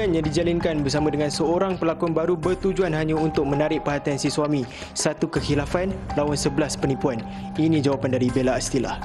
Hubungannya dijalinkan bersama dengan seorang pelakon baru bertujuan hanya untuk menarik perhatian si suami. Satu kekhilafan lawan sebelas penipuan. Ini jawapan dari Bella Astila.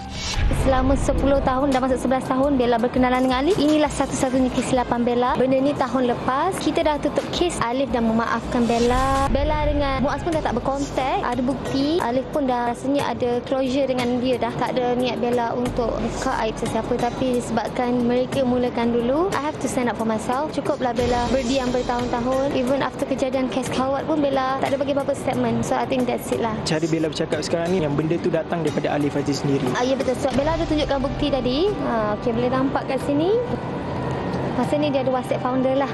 Selama 10 tahun dah masuk 11 tahun Bella berkenalan dengan Alif. Inilah satu-satunya kesilapan Bella. Benda ni tahun lepas kita dah tutup kes. Alif dah memaafkan Bella. Bella dengan Muaz pun dah tak berkontak. Ada bukti. Alif pun dah rasanya ada closure dengan dia dah. Tak ada niat Bella untuk buka aib sesiapa tapi disebabkan mereka mulakan dulu. I have to stand up for myself. Cukuplah Bella berdiam bertahun-tahun. Even after kejadian kes kawat pun Bella tak ada bagi apa-apa statement. So I think that's it lah. Cara Bella bercakap sekarang ni yang benda tu datang daripada Alif Aziz sendiri. Ah, ya betul. Sebab Bella ada tunjukkan bukti tadi. Ha, okay, boleh nampak kat sini. Masa ni dia ada WhatsApp founder lah.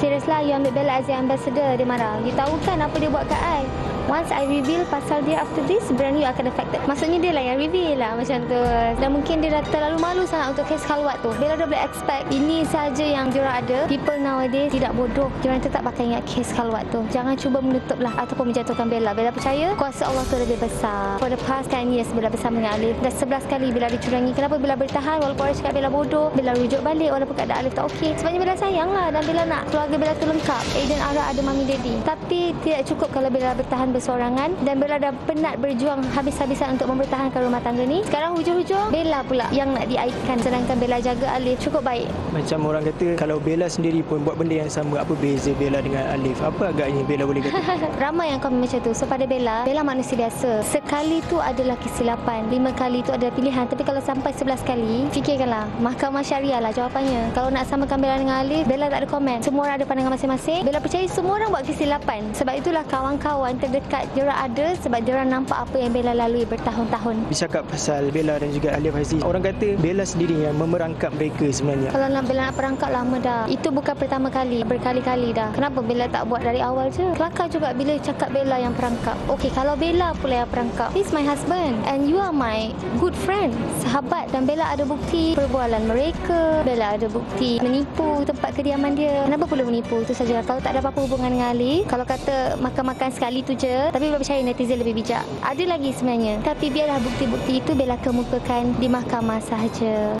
Serius lah, you ambil Bella as ambassador. Dia marah. You tahu kan apa dia buat kat I? Once I reveal pasal dia after this, brand you akan affected. Maksudnya dia lah yang reveal lah macam tu. Dan mungkin dia dah terlalu malu sangat untuk kes khalwat tu. Bella dah boleh expect ini saja yang diorang ada. People nowadays tidak bodoh. Diorang tetap akan ingat kes khalwat tu. Jangan cuba menutup lah ataupun menjatuhkan Bella. Bella percaya kuasa Allah tu lebih besar. For the past 10 years Bella bersama dengan Alif. Dah 11 kali Bella dicurangi. Kenapa Bella bertahan walaupun orang cakap Bella bodoh. Bella rujuk balik walaupun keadaan Alif tak okey. Sebabnya Bella sayang lah dan Bella nak keluarga Bella tu lengkap. Aiden Ara ada mami daddy. Tapi tidak cukup kalau Bella bertahan bersorangan dan Bella dah penat berjuang habis-habisan untuk mempertahankan rumah tangga ni. Sekarang hujung-hujung Bella pula yang nak diaibkan sedangkan Bella jaga Alif cukup baik. Macam orang kata kalau Bella sendiri pun buat benda yang sama apa beza Bella dengan Alif? Apa agaknya Bella boleh kata? Ramai yang komen macam tu. So pada Bella, Bella manusia biasa. Sekali tu adalah kesilapan. Lima kali tu adalah pilihan. Tapi kalau sampai sebelas kali, fikirkanlah. Mahkamah syariah lah jawapannya. Kalau nak samakan Bella dengan Alif, Bella tak ada komen. Semua orang ada pandangan masing-masing. Bella percaya semua orang buat kesilapan. Sebab itulah kawan-kawan terdekat diorang ada sebab diorang nampak apa yang Bella lalui bertahun-tahun. Bercakap pasal Bella dan juga Alif Aziz. Orang kata Bella sendiri yang memerangkap mereka sebenarnya. Kalau nak Bella nak perangkap lama dah. Itu bukan pertama kali, berkali-kali dah. Kenapa Bella tak buat dari awal je? Kelakar juga bila cakap Bella yang perangkap. Okey, kalau Bella pula yang perangkap. He's my husband and you are my good friend, sahabat dan Bella ada bukti perbualan mereka. Bella ada bukti menipu tempat kediaman dia. Kenapa perlu menipu? Itu saja. Kalau tak ada apa-apa hubungan dengan Ali, kalau kata makan-makan sekali tu je, tapi Bella percaya netizen lebih bijak. Ada lagi sebenarnya. Tapi biarlah bukti-bukti itu Bella kemukakan di mahkamah sahaja.